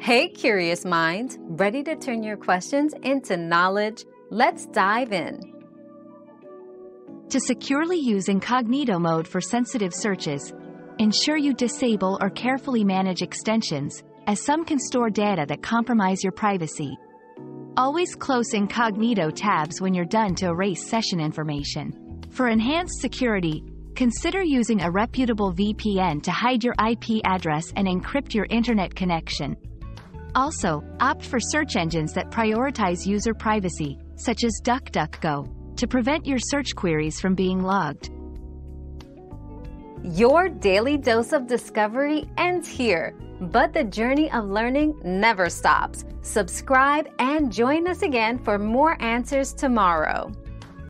Hey, curious minds, ready to turn your questions into knowledge? Let's dive in. To securely use incognito mode for sensitive searches, ensure you disable or carefully manage extensions, as some can store data that compromise your privacy. Always close incognito tabs when you're done to erase session information. For enhanced security, consider using a reputable VPN to hide your IP address and encrypt your internet connection. Also, opt for search engines that prioritize user privacy, such as DuckDuckGo, to prevent your search queries from being logged. Your daily dose of discovery ends here, but the journey of learning never stops. Subscribe and join us again for more answers tomorrow.